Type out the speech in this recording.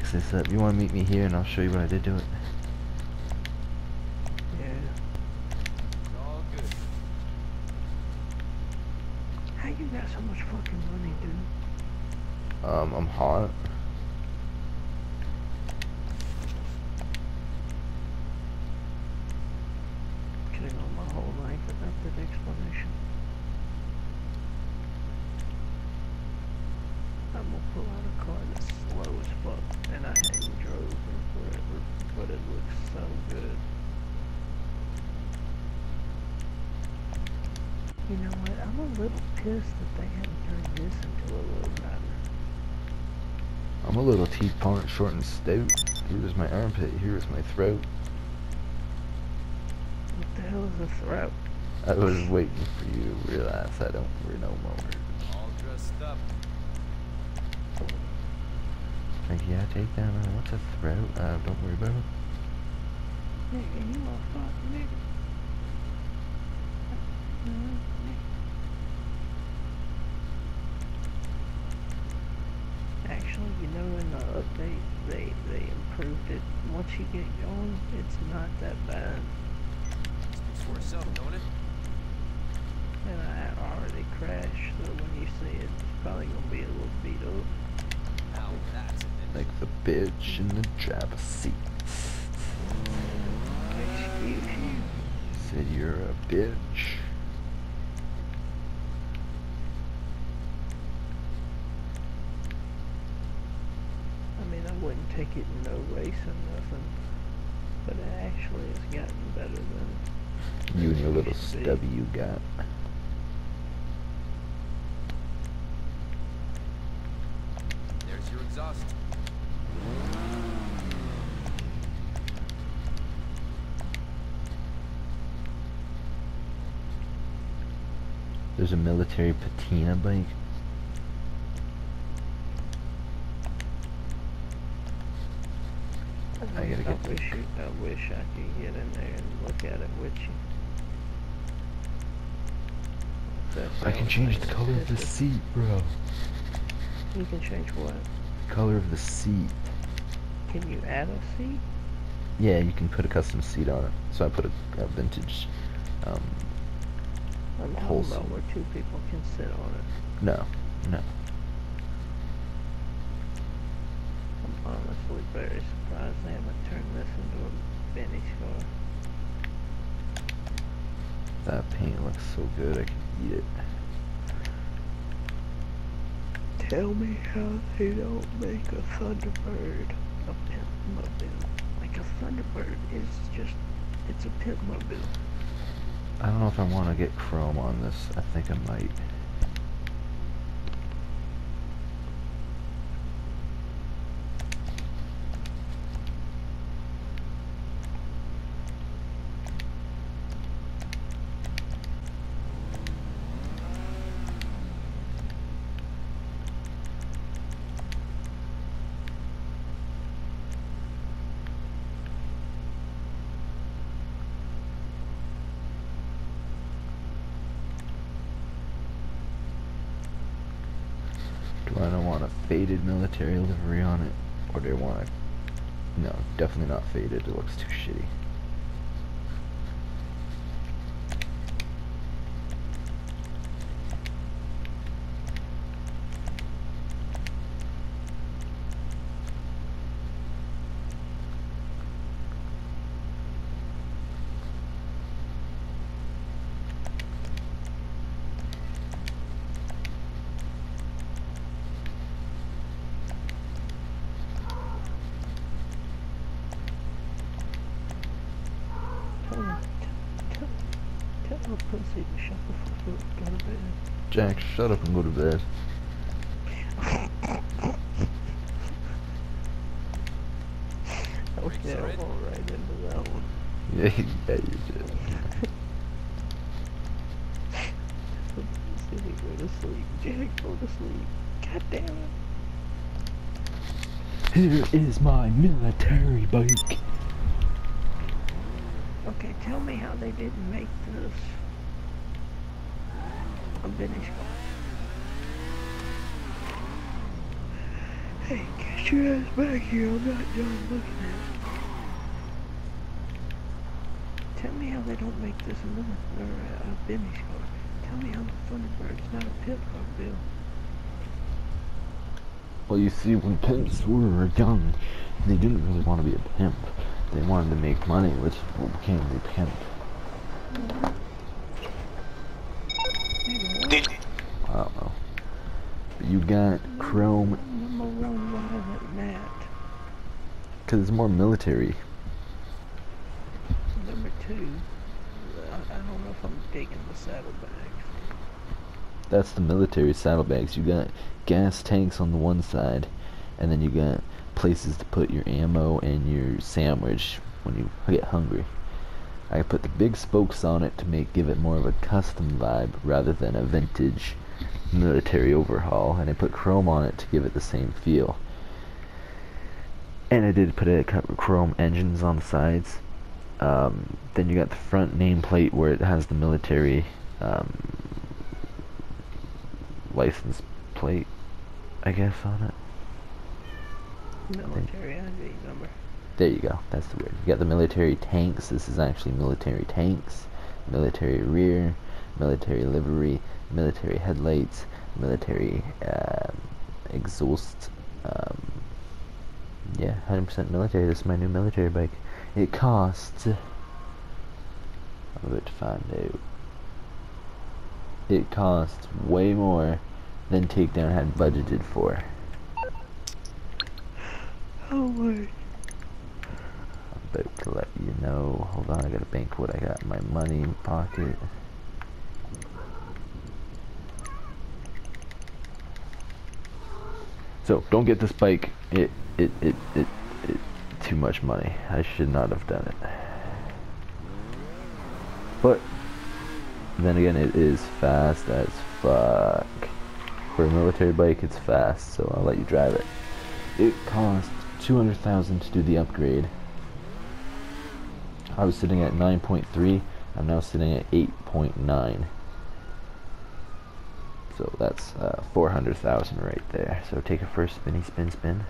fix this up. You want to meet me here and I'll show you what I did to it? Yeah. It's all good. How you got so much fucking money, dude? Um, I'm hot. Could have gone my whole life without that explanation. I'm gonna pull out a car that's slow as fuck, and I hadn't drove in forever, but it looks so good. You know what? I'm a little pissed that they haven't turned this into a low rider. I'm a little teeth part short and stout. Here's my armpit. Here's my throat. What the hell is a throat? I was waiting for you to realize I don't wear no more. All dressed up. Like, yeah, take that. Uh, what's a throat? Uh, don't worry about it. Nigga, you a fuck. Nigga. Actually, you know, in the update, they they improved it. Once you get going, it's not that bad. Speaks for itself, don't it? And I already crashed, so when you see it, it's probably gonna be a little beat up. Now that's it. Like the bitch in the Java seat. Excuse you. Said you're a bitch. I mean, I wouldn't take it no race or nothing, but it actually has gotten better than You and your little used to stubby you got. There's your exhaust. There's a military patina bike. I I, gotta get the- wish you, I wish I could get in there and look at it with you. I can change the color of the seat, bro. You can change what? The color of the seat. Can you add a seat? Yeah, you can put a custom seat on it. So I put a, a vintage. Um, I'm Whole talking about seat. where two people can sit on it. no, no. Honestly very surprised they haven't turned this into a vintage car. That paint looks so good, I could eat it. Tell me how they don't make a Thunderbird a pimp mobile. Like a Thunderbird is just, it's a pimp mobile. I don't know if I want to get chrome on this. I think I might. Do I not want a faded military livery on it? Or do I want a... No, definitely not faded. It looks too shitty. Tell her, tell, tell, tell pussy shut the fuck up, go to bed. Jack, shut up and go to bed. I was Brakes yeah, are in. right into that one. Yeah, yeah, you did. Silly, go to sleep. Jack, go to sleep. God damn it. Here is my military bike. Okay, tell me how they didn't make this car. Hey, get your ass back here. I'm not done looking at it. Tell me how they don't make this a minute or a, a Benny's car. Tell me how the Thunderbird's not a pit car, Bill. Well, you see, when pimps were young, they didn't really want to be a pimp. They wanted to make money, which became the pimp. Nigga, Did I don't know. But you got Chrome, Number one violent Nat. because it's more military. Number two, I, I don't know if I'm digging the saddlebags. That's the military saddlebags. You got gas tanks on the one side, and then you got places to put your ammo and your sandwich when you get hungry. I put the big spokes on it to make give it more of a custom vibe rather than a vintage military overhaul, and I put chrome on it to give it the same feel. And I did put a couple chrome engines on the sides. Um, then you got the front nameplate where it has the military um, license plate, I guess, on it. Military ID number. There you go. That's the word. You got the military tanks. This is actually military tanks. Military rear, military livery, military headlights, military um, exhaust. Um, yeah, 100% military. This is my new military bike. It costs. I'm about to find out. It costs way more than Takedown had budgeted for. Oh my. about to let you know. Hold on, I gotta bank what I got in my money pocket. So don't get this bike. It it it it, it too much money. I should not have done it. But then again, it is fast as fuck. For a military bike, it's fast, so I'll let you drive it. It cost 200,000 to do the upgrade. I was sitting at 9.3. I'm now sitting at 8.9. So that's uh, 400,000 right there. So take a first spinny spin spin.